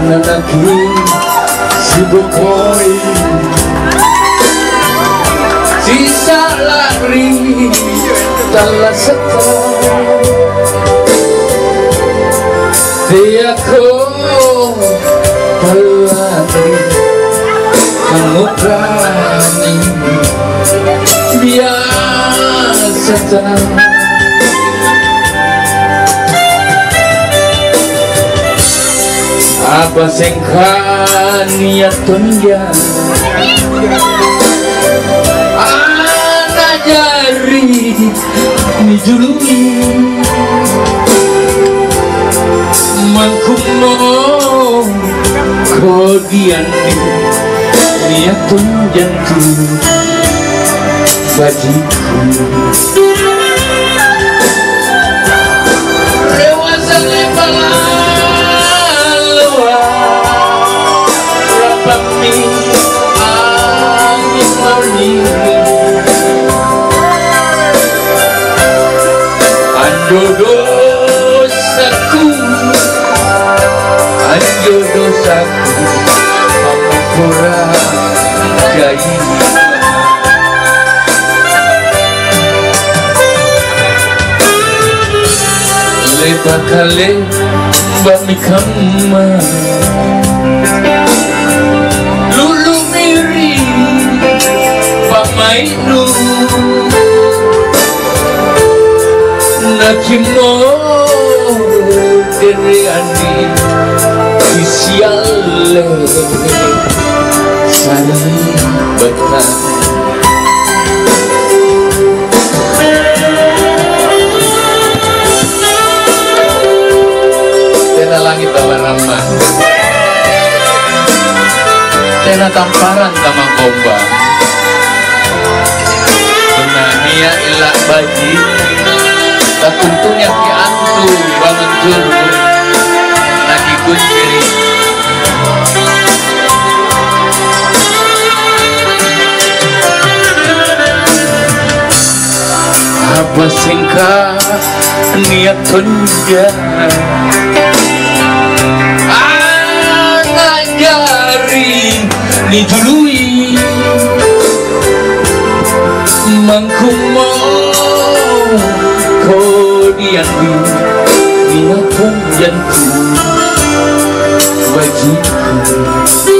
Lagi sibuk koi Sisa lari Telah setahun Dia kau pelari Kamu Biasa apa sing niat tunja anak jari ni julungi. Mangkumo kodian niat tunjanku bajiku dosaku kakali Bami kama Lulumiri Pamainu Nakimo Diriani Isiale sali Betah Tena langit bawa ramah Tena tamparan sama bomba Benania ilak baji Tak tentunya ki antu bangun turun Naki kunciri Apa singka niat tunja Angajari ni jului Mangkumo kodianku Niat tunjanku Bajiku dosaku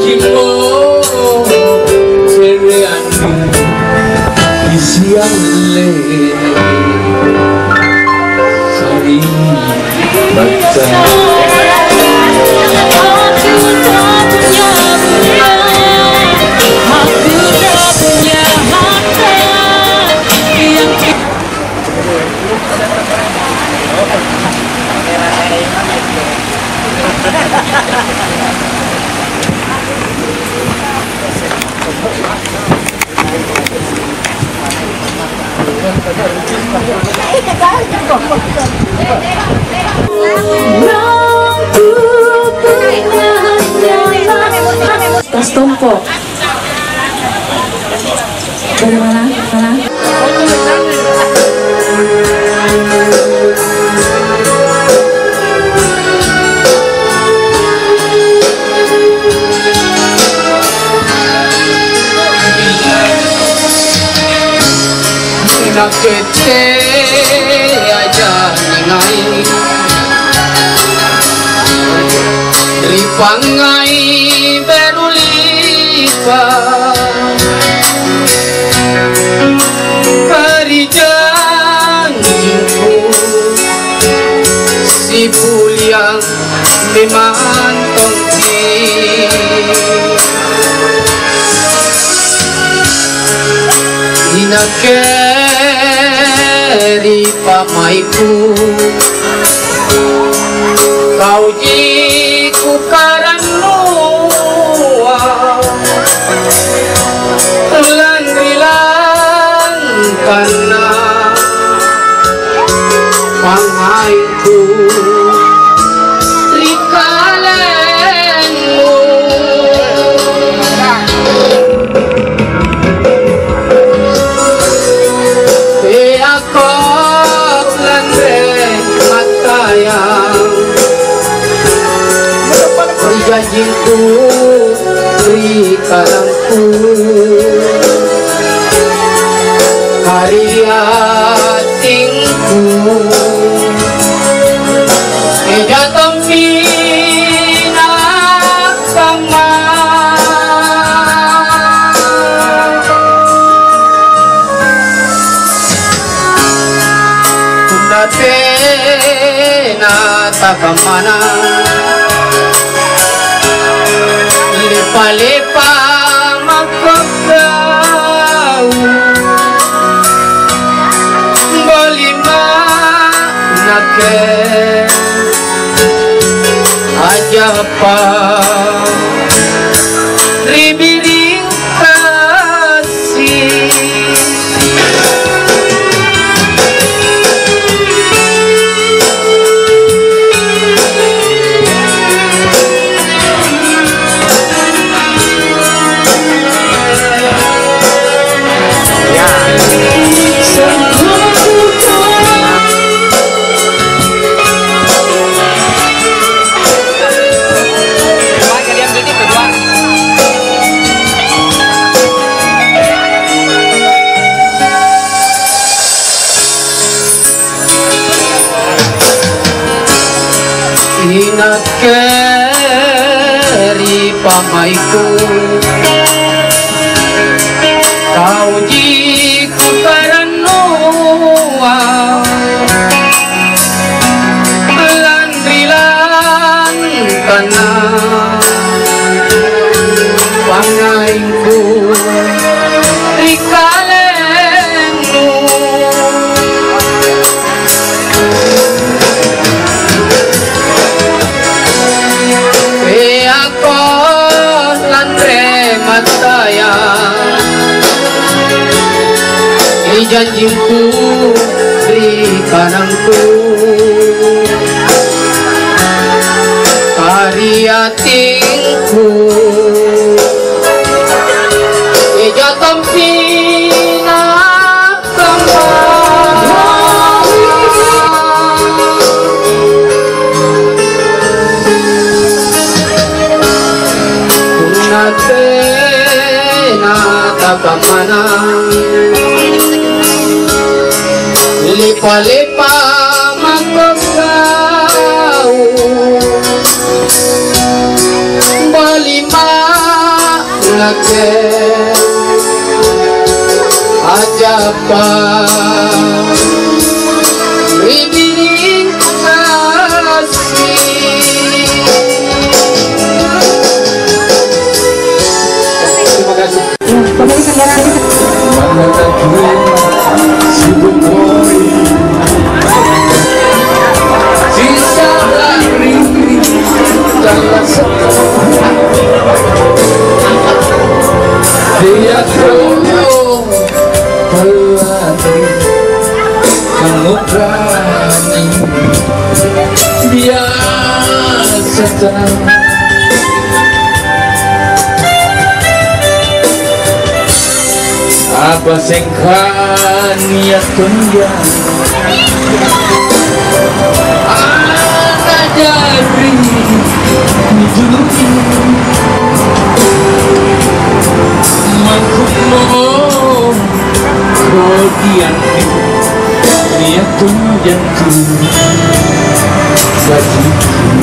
que Tas tumpuk. Dari mana? Mana? nakete aja ningai pangai berulipa kerjaan jiku si puliang memang Inakeri pamaiku Kau jiku karanua pa mai tu Kariatinku Eja tampina kembali Kunatena takamana Lipa-lipa Ajé Ajapa Ibirin Biasa tenang apa sing kan niat tunjang ana jadi dijuluki makumo kodian niat tunjang